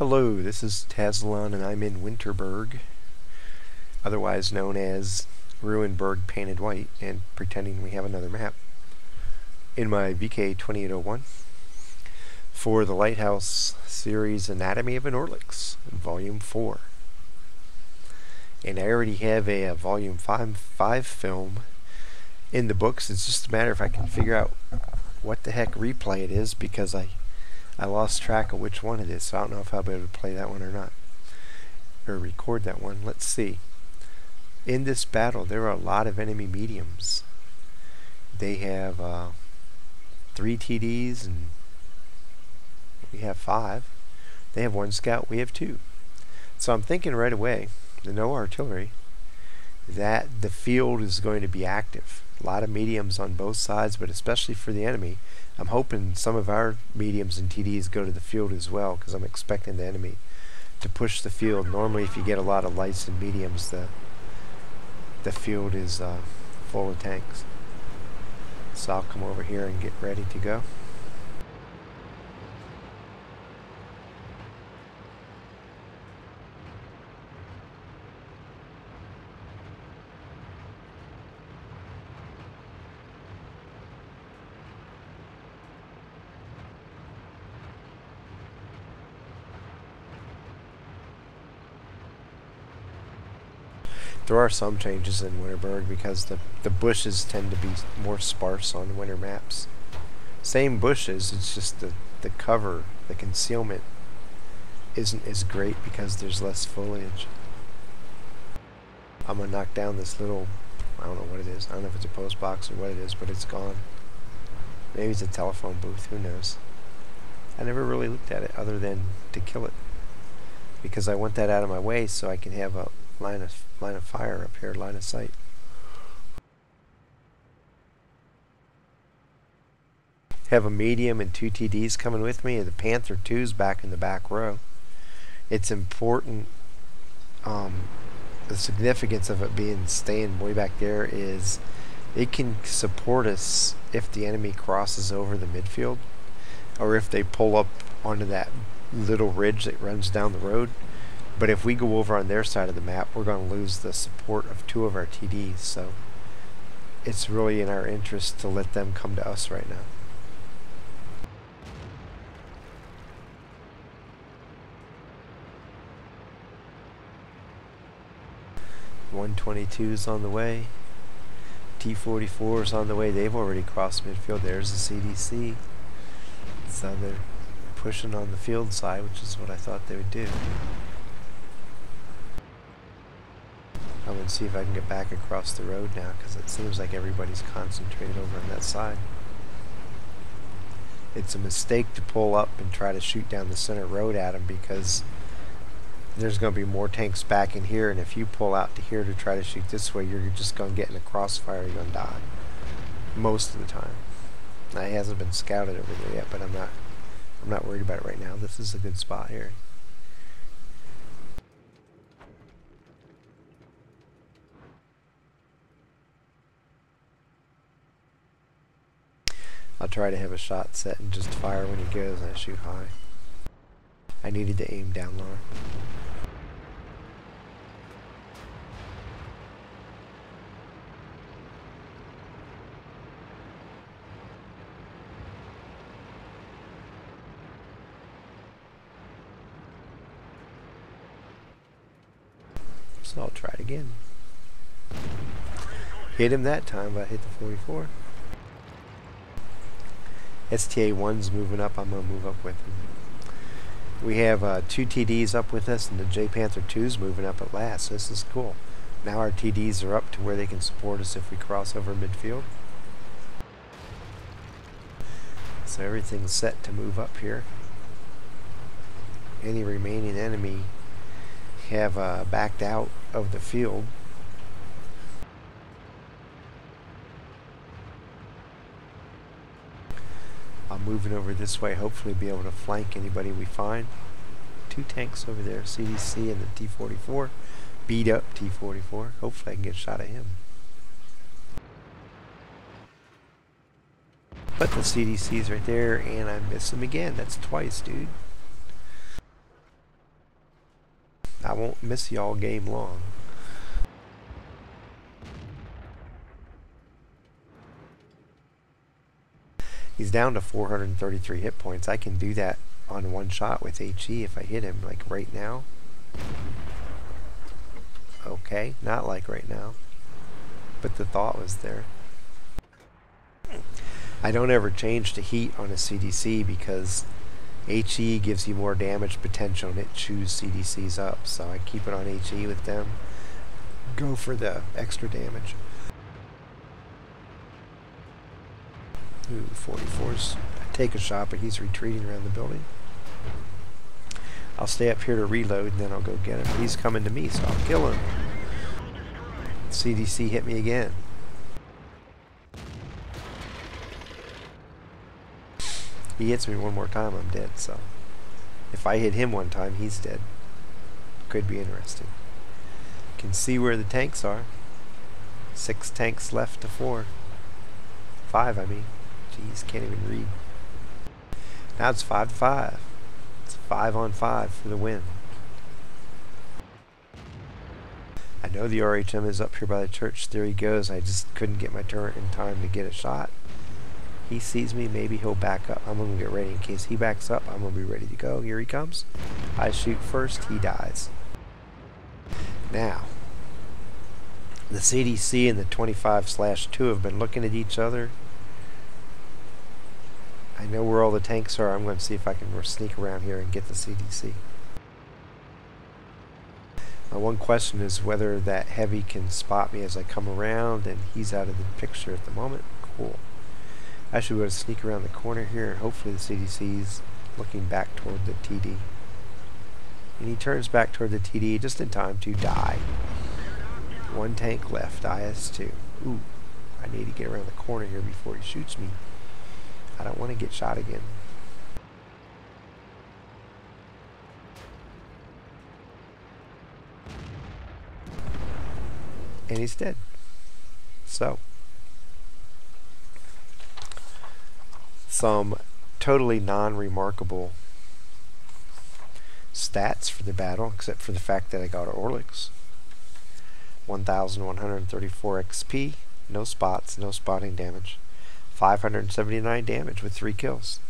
Hello, this is Tazilon and I'm in Winterberg, otherwise known as Ruinberg Painted White, and pretending we have another map. In my VK2801 for the Lighthouse series Anatomy of an Orliks, Volume 4. And I already have a, a Volume 5, 5 film in the books. It's just a matter of if I can figure out what the heck replay it is because I I lost track of which one it is, so I don't know if I'll be able to play that one or not. Or record that one. Let's see. In this battle, there are a lot of enemy mediums. They have uh, three TDs and we have five. They have one scout, we have two. So I'm thinking right away, the no artillery, that the field is going to be active. A lot of mediums on both sides, but especially for the enemy, I'm hoping some of our mediums and TDs go to the field as well because I'm expecting the enemy to push the field. Normally if you get a lot of lights and mediums the the field is uh, full of tanks. So I'll come over here and get ready to go. There are some changes in Winterberg because the, the bushes tend to be more sparse on winter maps. Same bushes, it's just the, the cover, the concealment isn't as great because there's less foliage. I'm gonna knock down this little, I don't know what it is, I don't know if it's a post box or what it is, but it's gone. Maybe it's a telephone booth, who knows. I never really looked at it other than to kill it. Because I want that out of my way so I can have a line of line of fire up here, line of sight. Have a medium and two TDs coming with me, and the Panther 2's back in the back row. It's important. Um, the significance of it being staying way back there is it can support us if the enemy crosses over the midfield or if they pull up onto that little ridge that runs down the road but if we go over on their side of the map, we're going to lose the support of two of our TDs. So it's really in our interest to let them come to us right now. One twenty two is on the way. T44 is on the way. They've already crossed midfield. There's the CDC. So they're pushing on the field side, which is what I thought they would do. Going to see if I can get back across the road now because it seems like everybody's concentrated over on that side. It's a mistake to pull up and try to shoot down the center road at them because there's going to be more tanks back in here and if you pull out to here to try to shoot this way you're just going to get in a crossfire you're going to die most of the time. Now, it hasn't been scouted over there yet but I'm not I'm not worried about it right now. This is a good spot here I'll try to have a shot set and just fire when he goes and I shoot high. I needed to aim down lower. So I'll try it again. Hit him that time, but I hit the 44. STA1's moving up. I'm going to move up with him. We have uh, two TDs up with us, and the J Panther 2's moving up at last. This is cool. Now our TDs are up to where they can support us if we cross over midfield. So everything's set to move up here. Any remaining enemy have uh, backed out of the field I'm moving over this way, hopefully be able to flank anybody we find. Two tanks over there, CDC and the T-44. Beat up T-44. Hopefully I can get a shot at him. But the CDC's right there, and I miss him again. That's twice, dude. I won't miss you all game long. He's down to 433 hit points. I can do that on one shot with HE if I hit him, like right now. Okay, not like right now. But the thought was there. I don't ever change to heat on a CDC because HE gives you more damage potential and it chews CDCs up. So I keep it on HE with them. Go for the extra damage. Ooh, 44's I take a shot, but he's retreating around the building. I'll stay up here to reload and then I'll go get him. He's coming to me, so I'll kill him. CDC hit me again. He hits me one more time, I'm dead, so. If I hit him one time, he's dead. Could be interesting. Can see where the tanks are. Six tanks left to four. Five, I mean. Jeez, can't even read. Now it's five to five. It's five on five for the win. I know the RHM is up here by the church. There he goes. I just couldn't get my turret in time to get a shot. He sees me, maybe he'll back up. I'm going to get ready in case he backs up. I'm going to be ready to go. Here he comes. I shoot first, he dies. Now, the CDC and the 25 slash 2 have been looking at each other. I know where all the tanks are. I'm going to see if I can sneak around here and get the CDC. My one question is whether that heavy can spot me as I come around, and he's out of the picture at the moment. Cool. I should be able to sneak around the corner here and hopefully the CDC's looking back toward the TD. And he turns back toward the TD just in time to die. One tank left, IS-2. Ooh, I need to get around the corner here before he shoots me. I don't want to get shot again. And he's dead. So. some totally non-remarkable stats for the battle, except for the fact that I got Orliks. 1,134 XP, no spots, no spotting damage. 579 damage with 3 kills.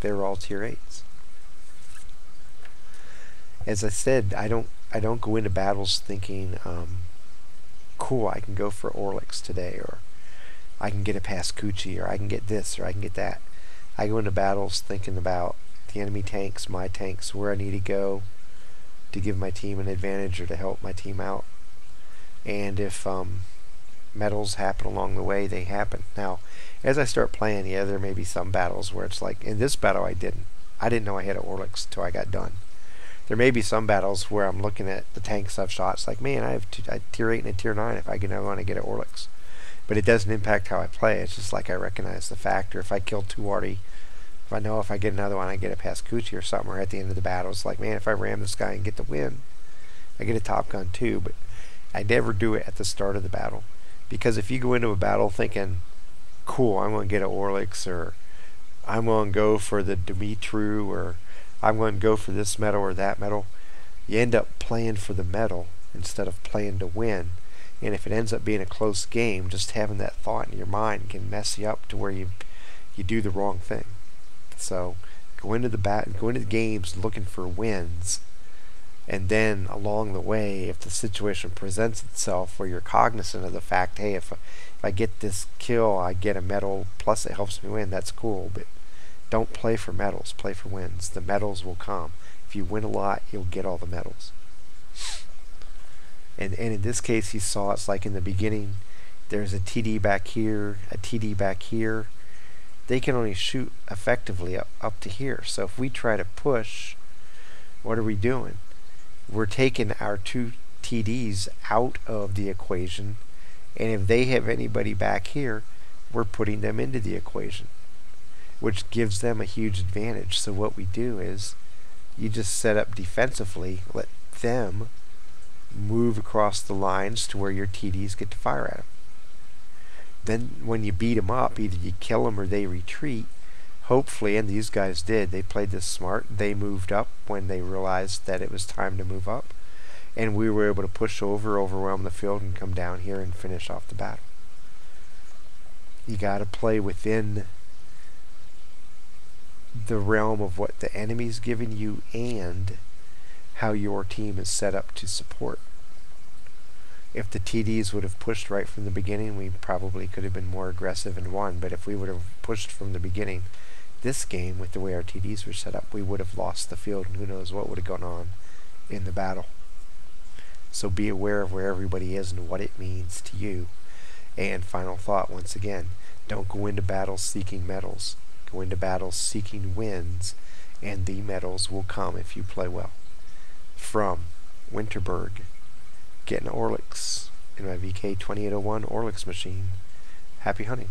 They were all tier 8s. As I said, I don't I don't go into battles thinking, um, cool, I can go for Orliks today, or I can get a Pascucci, or I can get this, or I can get that. I go into battles thinking about the enemy tanks, my tanks, where I need to go to give my team an advantage or to help my team out. And if um, medals happen along the way, they happen. Now, as I start playing, yeah, there may be some battles where it's like, in this battle I didn't. I didn't know I had an Orliks until I got done. There may be some battles where I'm looking at the tanks I've shot. It's like, man, I have a tier 8 and a tier 9 if I can I want to get an Orliks but it doesn't impact how I play. It's just like I recognize the factor. If I kill two arty, if I know if I get another one, I get a Pascucci or something, or at the end of the battle, it's like, man, if I ram this guy and get the win, I get a Top Gun too, but I never do it at the start of the battle. Because if you go into a battle thinking, cool, I'm going to get an Orliks, or I'm going to go for the Dumitru, or I'm going to go for this medal or that medal, you end up playing for the medal instead of playing to win and if it ends up being a close game, just having that thought in your mind can mess you up to where you you do the wrong thing. So go into the bat, go into the games looking for wins, and then along the way, if the situation presents itself where you're cognizant of the fact, hey, if if I get this kill, I get a medal. Plus, it helps me win. That's cool, but don't play for medals. Play for wins. The medals will come. If you win a lot, you'll get all the medals and, and in this case you saw it's like in the beginning there's a TD back here a TD back here they can only shoot effectively up, up to here so if we try to push what are we doing we're taking our two TDs out of the equation and if they have anybody back here we're putting them into the equation which gives them a huge advantage so what we do is you just set up defensively let them move across the lines to where your TDs get to fire at them. Then when you beat them up, either you kill them or they retreat. Hopefully, and these guys did, they played this smart. They moved up when they realized that it was time to move up. and we were able to push over, overwhelm the field, and come down here and finish off the battle. You got to play within the realm of what the enemy's giving you and how your team is set up to support. If the TDs would have pushed right from the beginning, we probably could have been more aggressive and won. But if we would have pushed from the beginning, this game, with the way our TDs were set up, we would have lost the field, and who knows what would have gone on in the battle. So be aware of where everybody is and what it means to you. And final thought once again, don't go into battles seeking medals. Go into battles seeking wins, and the medals will come if you play well. From Winterberg, getting Orliks in my VK2801 Orliks machine. Happy hunting.